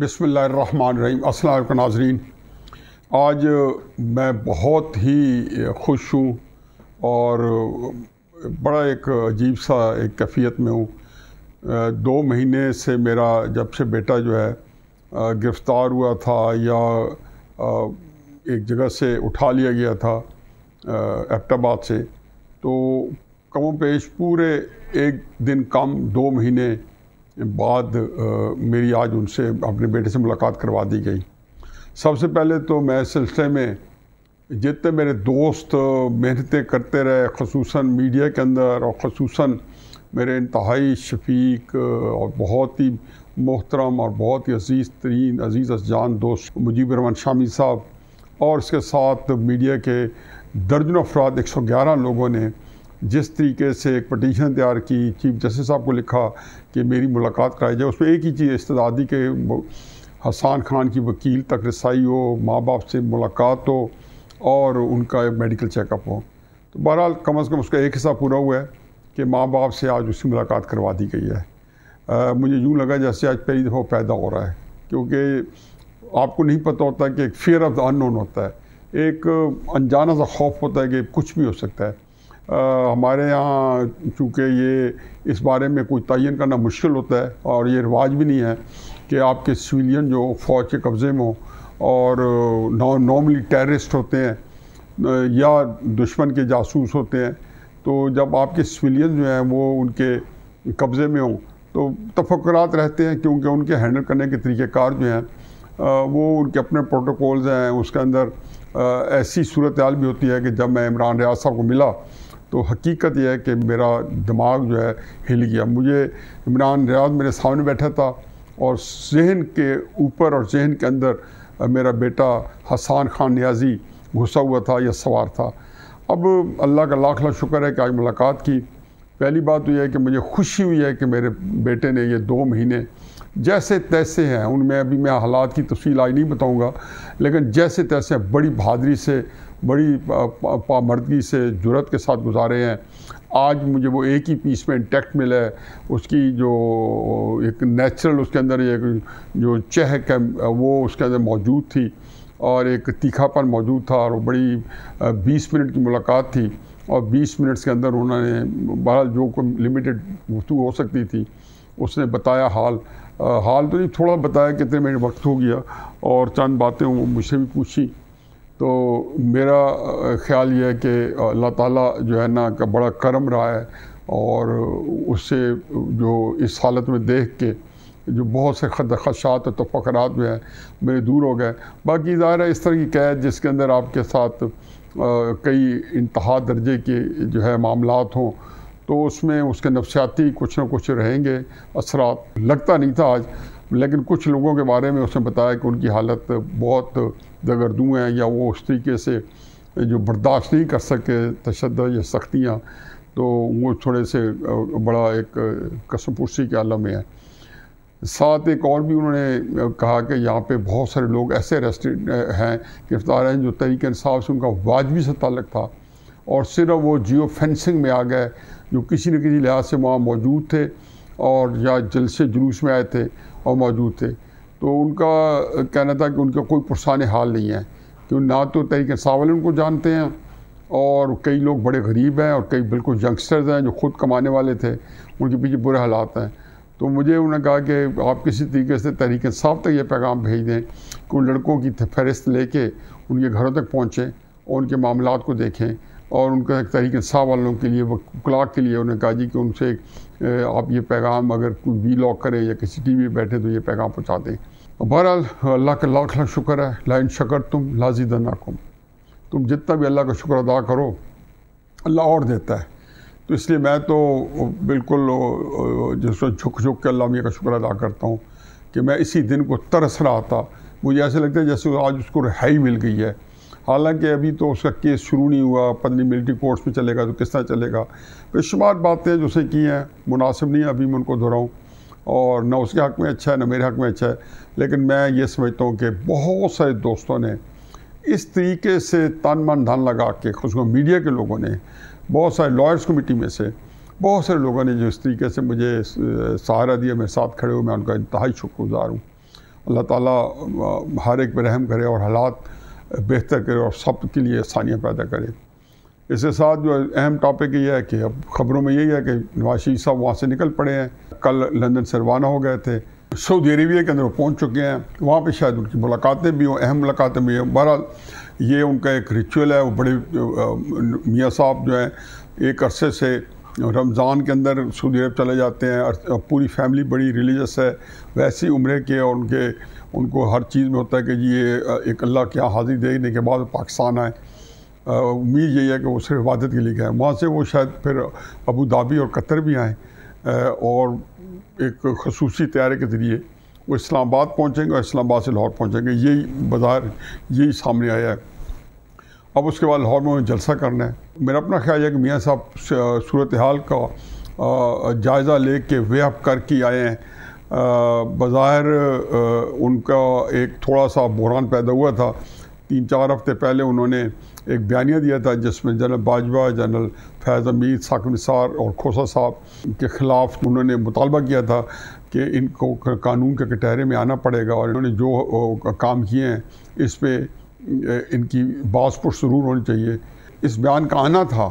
बिसमीम असल नाजरीन। आज मैं बहुत ही खुश हूँ और बड़ा एक अजीब सा एक कैफियत में हूँ। दो महीने से मेरा जब से बेटा जो है गिरफ़्तार हुआ था या एक जगह से उठा लिया गया था एबटाबाद से तो कमों पेश पूरे एक दिन कम दो महीने बाद मेरी आज उनसे अपने बेटे से मुलाकात करवा दी गई। सबसे पहले तो मैं सिलसिले में जितने मेरे दोस्त मेहनतें करते रहे खसूस मीडिया के अंदर और खसूस मेरे इंतहाई शफीक और बहुत ही मोहतरम और बहुत ही अज़ीज़ तरीन, अज़ीज़ अजान दोस्त मुजीब रहमान शामी साहब और इसके साथ मीडिया के दर्जन अफराद, एक सौ ग्यारह लोगों ने जिस तरीके से एक पटिशन तैयार की चीफ जस्टिस साहब को लिखा कि मेरी मुलाकात कराई जाए उसमें एक ही चीज़ इस्तादी के हसान खान की वकील तक रसाई हो माँ बाप से मुलाकात हो और उनका मेडिकल चेकअप हो। तो बहरहाल कम अज़ कम उसका एक हिस्सा पूरा हुआ है कि माँ बाप से आज उसकी मुलाकात करवा दी गई है। आ, मुझे यूँ लगा जैसे आज पहली दफ़ा पैदा हो रहा है क्योंकि आपको नहीं पता होता कि एक फेयर ऑफ़ द अननोन होता है। एक अनजाना सा खौफ होता है कि कुछ भी हो सकता है। हमारे यहाँ चूँकि ये इस बारे में कोई तयन करना मुश्किल होता है और ये रिवाज भी नहीं है कि आपके सिविलियन जो फ़ौज के कब्ज़े में हो और नॉर्मली टेररिस्ट होते हैं या दुश्मन के जासूस होते हैं तो जब आपके सिविलियन जो हैं वो उनके कब्ज़े में हों तो तफक्रात रहते हैं क्योंकि उनके हैंडल करने के तरीक़ेकार जो हैं वो उनके अपने प्रोटोकॉल्स हैं, उसके अंदर ऐसी सूरत हाल भी होती है कि जब मैं इमरान रियाज साहब को मिला तो हकीकत यह है कि मेरा दिमाग जो है हिल गया। मुझे इमरान रियाज मेरे सामने बैठा था और जहन के ऊपर और जहन के अंदर मेरा बेटा हसान खान न्याजी घुसा हुआ था या सवार था। अब अल्लाह का लाख लाख शुक्र है कि आज मुलाकात की। पहली बात तो यह है कि मुझे खुशी हुई है कि मेरे बेटे ने ये दो महीने जैसे तैसे हैं, उनमें अभी मैं हालात की तफसील आज नहीं बताऊँगा, लेकिन जैसे तैसे बड़ी बहादरी से, बड़ी पामर्दगी से ज़रूरत के साथ गुजारे हैं। आज मुझे वो एक ही पीस में इंटेक्ट मिला है, उसकी जो एक नेचुरल उसके अंदर एक जो चहक है, वो उसके अंदर मौजूद थी और एक तीखापन मौजूद था और बड़ी 20 मिनट की मुलाकात थी। और 20 मिनट्स के अंदर उन्होंने बहरहाल जो कोई लिमिटेड गुफ्तु हो सकती थी उसने बताया हाल। आ, हाल तो नहीं थोड़ा बताया कितने मिनट वक्त हो गया और चंद बातें वो मुझसे भी पूछी। तो मेरा ख्याल ये है कि अल्लाह ताला जो है ना का बड़ा करम रहा है और उससे जो इस हालत में देख के जो बहुत से खद खदशात और तफकरात जो हैं, मेरे दूर हो गए। बाकी ज़ाहिर है इस तरह की कैद जिसके अंदर आपके साथ कई इंतहा दर्जे के जो है मामला हों तो उसमें उसके नफसियाती कुछ ना कुछ रहेंगे असरात लगता नहीं था आज। लेकिन कुछ लोगों के बारे में उसने बताया कि उनकी हालत बहुत दगरदू हैं या वो उस तरीके से जो बर्दाश्त नहीं कर सके तशद या सख्तियाँ तो वो थोड़े से बड़ा एक कसमपुशी के आलम में है। साथ एक और भी उन्होंने कहा कि यहाँ पे बहुत सारे लोग ऐसे अरेस्टेड हैं, गिरफ़्तार हैं, जो तरीके इंसाफ से उनका वाजबी से ताल्लक था। और सिर्फ़ वो जियो फेंसिंग में आ गए, जो किसी न किसी लिहाज से वहाँ मौजूद थे और या जलसे जुलूस में आए थे और मौजूद थे। तो उनका कहना था कि उनका कोई पुरसान हाल नहीं है क्यों ना तो तरीके इंसाफ वाले उनको जानते हैं और कई लोग बड़े गरीब हैं और कई बिल्कुल यंगस्टर्स हैं जो खुद कमाने वाले थे, उनके पीछे बुरे हालात हैं। तो मुझे उन्होंने कहा कि आप किसी तरीके से तहरीक साफ़ तक ये पैगाम भेज दें कि उन लड़कों की फहरिस्त लेके उनके घरों तक पहुँचें और उनके मामला को देखें और उनका तहरीक इंसाफ वालों के लिए वकलाक के लिए उन्होंने कहा जी कि उनसे आप ये पैगाम अगर कोई वी लॉक करें या किसी टी वी बैठे तो ये पैगाम पहुँचा दें। बहरहाल, अल्लाह का लाख लाख शुक्र है, लाइन शकर तुम लाजिद नाकुम तुम जितना भी अल्लाह का शुक्र अदा करो, अल्लाह और देता है। तो इसलिए मैं तो बिल्कुल जिसको झुक झुक के अल्लाह मियाँ का शुक्र अदा करता हूँ कि मैं इसी दिन को तरस रहा था। मुझे ऐसे लगता है जैसे आज उसको रिहाई मिल गई है। हालाँकि अभी तो उसका केस शुरू नहीं हुआ पत्नी मिलिट्री कोर्ट्स में चलेगा तो किस तरह चलेगा? बेशुमार बातें जो से की हैं, मुनासिब नहीं है, अभी मैं उनको दोहराऊँ। और न उसके हक़ में अच्छा है, न मेरे हक़ में अच्छा है। लेकिन मैं ये समझता हूँ कि बहुत सारे दोस्तों ने इस तरीके से तन मन धन लगा के खुशबू मीडिया के लोगों ने, बहुत सारे लॉयर्स कमेटी में से, बहुत सारे लोगों ने जो इस तरीके से मुझे सहारा दिया, मेरे साथ खड़े हुए, मैं उनका इंतहाई शुक्रगुजार हूँ। अल्लाह ताला हर एक पर रहम करे और हालात बेहतर करे और सब के लिए आसानियाँ पैदा करे। इसके साथ जो अहम टॉपिक ये है कि अब ख़बरों में यही है कि नवाज़ शरीफ साहब वहाँ से निकल पड़े हैं। कल लंदन से रवाना हो गए थे। सऊदी अरेबिया के अंदर वो पहुँच चुके हैं। वहाँ पर शायद उनकी मुलाकातें भी हों, अहम मुलाकातें भी हों। बहरहाल, ये उनका एक रिचुअल है, वो बड़े मियाँ साहब जो हैं, एक अरसे से रमज़ान के अंदर सऊदी अरब चले जाते हैं। पूरी फैमिली बड़ी रिलीजस है, वैसी उम्र के और उनके, उनको हर चीज़ में होता है कि ये एक अल्लाह के यहाँ हाजिर देखने के बाद पाकिस्तान आए। उम्मीद यही है कि वो सिर्फ़ इबादत के लिए गए वहाँ से वो शायद फिर अबू धाबी और कतर भी आएँ और एक खसूसी तैयारी के ज़रिए वो इस्लामाबाद पहुँचेंगे और इस्लामाबाद से लाहौर पहुँचेंगे। यही बाज़ार, यही सामने आया है। अब उसके बाद लाहौर में जलसा करना है। मेरा अपना ख्याल है कि मियाँ साहब सूरत हाल का जायज़ा ले के वे अप कर के आए हैं। बाज़ाहिर उनका एक थोड़ा सा बहरान पैदा हुआ था। तीन चार हफ़्ते पहले उन्होंने एक बयानिया दिया था जिसमें जनरल बाजवा, जनरल फैज़ अमीद साकिब निसार और खोसा साहब के ख़िलाफ़ उन्होंने मुतालबा किया था कि इनको कानून के कटहरे में आना पड़ेगा और इन्होंने जो काम किए हैं, इस पर इनकी बास पुरसरूर होनी चाहिए। इस बयान का आना था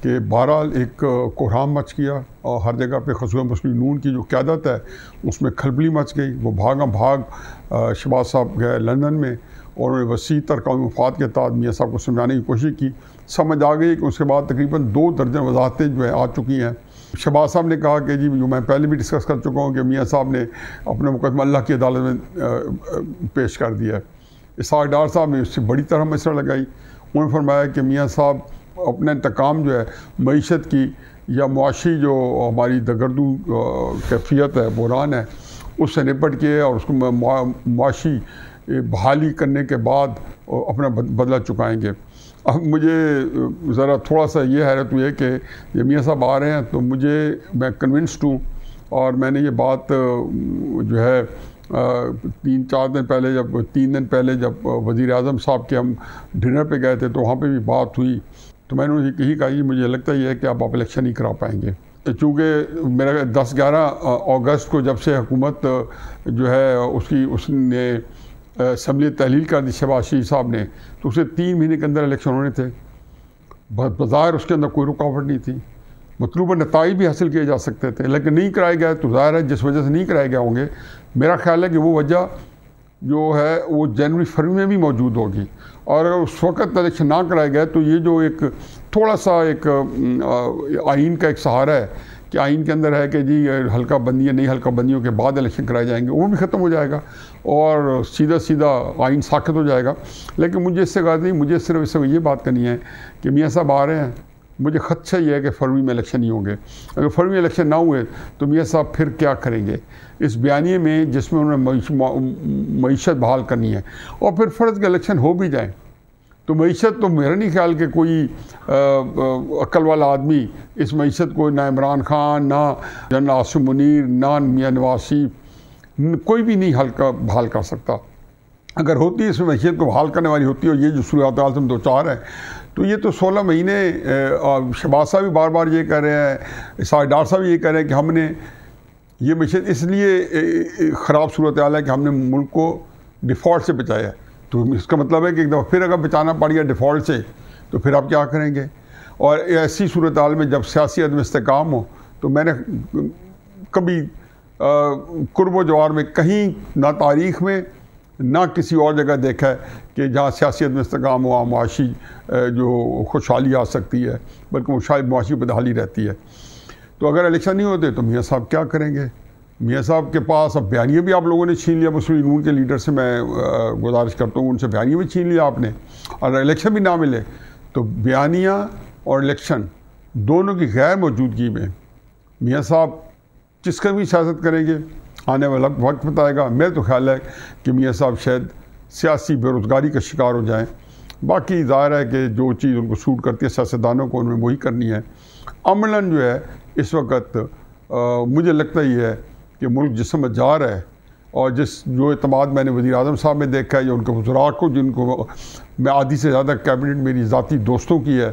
कि बहरहाल एक कोहराम मच गया और हर जगह पे खसूर मुस्लिम नून की जो क्यादत है, उसमें खलबली मच गई। वो भागा भाग शबाज साहब गए लंदन में और उन्होंने वसी तर कौमी मफाद के तहत मियाँ साहब को समझाने की कोशिश की। समझ आ गई कि उसके बाद तकरीबन दो दर्जन वजाहतें जो है आ चुकी हैं। शबाज साहब ने कहा कि जी, जो मैं पहले भी डिस्कस कर चुका हूँ कि मियाँ साहब ने अपने मुकदमा अल्लाह की अदालत में पेश कर दिया है। इसाक डार साहब ने उससे बड़ी तरह मसला लगाई। उन्होंने फरमाया कि मियाँ साहब अपने इंतकाम जो है, मीशत की या मुआशी जो हमारी दगरदू कैफियत है, बुरान है, उससे निपट के और उसको मुआशी बहाली करने के बाद अपना बदला चुकाएँगे। अब मुझे ज़रा थोड़ा सा ये हैरत हुई है कि ये मियाँ साहब आ रहे हैं तो मुझे, मैं कन्विंस्ड हूँ और मैंने ये बात जो है तीन, चार दिन पहले जब, तीन दिन पहले जब वज़ी अजम साहब के हम डिनर पे गए थे तो वहाँ पे भी बात हुई। तो मैंने उन्हें यही कहा कि मुझे लगता ही है कि आप इलेक्शन नहीं करा पाएँगे। चूँकि मेरा दस ग्यारह अगस्त को जब से हुकूमत जो है, उसकी, उसने असम्बली तहलील कर दी शहबाज शरीफ साहब ने। तो उसे तीन महीने के अंदर इलेक्शन होने थे। बाज़ाहिर उसके अंदर कोई रुकावट नहीं थी। मतलूबा नतज भी हासिल किए जा सकते थे, लेकिन नहीं कराए गए तो ज़ाहिर है जिस वजह से नहीं कराए गए होंगे। मेरा ख्याल है कि वो वजह जो है, वो जनवरी फरवरी में भी मौजूद होगी। और अगर उस वक्त इलेक्शन ना कराए गए तो ये जो एक थोड़ा सा एक आइन का एक सहारा है कि आइन के अंदर है कि जी हल्का बंदियाँ नहीं हल्का बंदियों के बाद इलेक्शन कराए जाएँगे, वो भी ख़त्म हो जाएगा और सीधा सीधा आइन साखित हो जाएगा। लेकिन मुझे इससे कहा नहीं, मुझे सिर्फ़ इससे ये बात करनी है कि मियाँ साहब आ रहे हैं, मुझे खदशा ये है कि फरवरी में इलेक्शन नहीं होंगे। अगर फरवरी में इलेक्शन ना हुए तो मियाँ साहब फिर क्या करेंगे? इस बयानी में जिसमें उन्होंने मीशत बहाल करनी है और फिर फ़र्ज़ के इलेक्शन हो भी जाए। तो मीशत तो मेरा नहीं ख्याल कि कोई अक्ल वाला आदमी इस मीशत को ना इमरान खान, ना जनरल आसिम मुनीर, ना मियाँ नवाज़ कोई भी नहीं हल बहाल कर सकता। अगर होती है इस मीशत को बहाल करने वाली होती है और ये जो सूरत से दो चार है तो ये तो सोलह महीने शबाज साहब भी बार बार ये कह रहे हैं, साहब साहब ये कह रहे हैं कि हमने ये मीशत इसलिए ख़राब सूरत हाल है कि हमने मुल्क को डिफ़ॉल्ट से बचाया तो इसका मतलब है कि एक दफ़ा फिर अगर बचाना पड़ गया डिफ़ॉल्ट से तो फिर आप क्या करेंगे? और ऐसी सूरत हाल में जब सियासी अदम इसकाम हो तो मैंने कभी कुर्ब जवार में कहीं ना तारीख़ में, ना किसी और जगह देखा है कि जहाँ सियासी अदम इसकाम हो मुआशी जो खुशहाली आ सकती है, बल्कि शायद मुआशी बदहाली रहती है। तो अगर इलेक्शन नहीं होते तो मियाँ साहब क्या करेंगे? मियाँ साहब के पास अब बयानिया भी आप लोगों ने छीन लिया, मुस्लिम लीग के लीडर से मैं गुजारिश करता हूँ, उनसे बयानिया भी छीन लिया आपने। और इलेक्शन भी ना मिले तो बयानिया और इलेक्शन दोनों की गैर मौजूदगी में मियाँ साहब जिसका भी सियासत करेंगे, आने वाला वक्त बताएगा। मेरा तो ख्याल है कि मियाँ साहब शायद सियासी बेरोज़गारी का शिकार हो जाएँ। बाकी ज़ाहिर है कि जो चीज़ उनको सूट करती है, सियासतदानों को उनमें वही करनी है। अमलन जो है, इस वक्त मुझे लगता ही है कि मुल्क जिसम जा रहा है और जिस जो अतमाद मैंने वजी अजम साहब में देखा है, या उनके बुजुराग को, जिनको मैं आधी से ज़्यादा कैबिनेट मेरी ज़ाती दोस्तों की है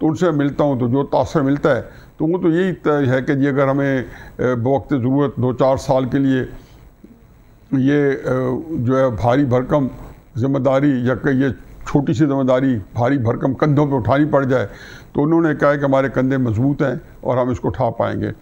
तो उनसे मिलता हूँ तो जो तासर मिलता है तो वो तो यही है कि जी अगर हमें वक्त ज़रूरत दो चार साल के लिए, ये जो है भारी भरकम ज़िम्मेदारी या कि ये छोटी सी ज़िम्मेदारी, भारी भरकम कंधों पे उठानी पड़ जाए तो उन्होंने कहा है कि हमारे कंधे मज़बूत हैं और हम इसको उठा पाएँगे।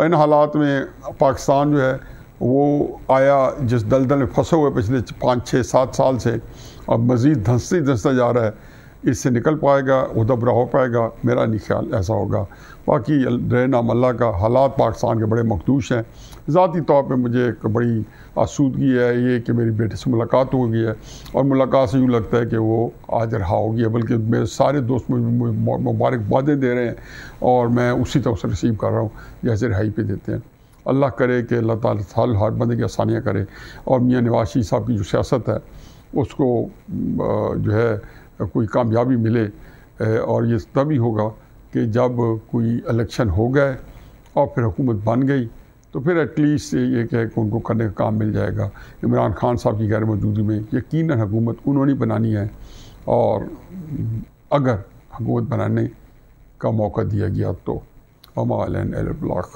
इन हालात में पाकिस्तान जो है, वो आया जिस दलदल में फंसे हुए पिछले पाँच छः सात साल से, अब मज़ीद धंसते धंसता जा रहा है। इससे निकल पाएगा उदबरा हो पाएगा, मेरा नहीं ख्याल ऐसा होगा। बाकी रहना मल्ला का हालात पाकिस्तान के बड़े मखदूश हैं। ज़ाती तौर पर मुझे एक बड़ी आसूदगी है ये कि मेरी बेटे से मुलाकात हो गई है और मुलाकात से यूँ लगता है कि वो आज रहा हो गया बल्कि मेरे सारे दोस्त मुझे मुबारकबादें दे रहे हैं और मैं उसी तरह से रिसीव कर रहा हूँ, जैसे रिहाई पे देते हैं। अल्लाह करे कि अल्लाह ताला हर बंदे की आसानियाँ करे और मियाँ नवाशी साहब की जो सियासत है, उसको जो है कोई कामयाबी मिले और ये तभी होगा कि जब कोई इलेक्शन हो गए और फिर हुकूमत बन गई तो फिर एटलीस्ट ये कह कि उनको करने का काम मिल जाएगा। इमरान खान साहब की गैर मौजूदगी में यकीन हुकूमत उन्होंने बनानी है और अगर हुकूमत बनाने का मौका दिया गया तो अमाल ब्लॉक।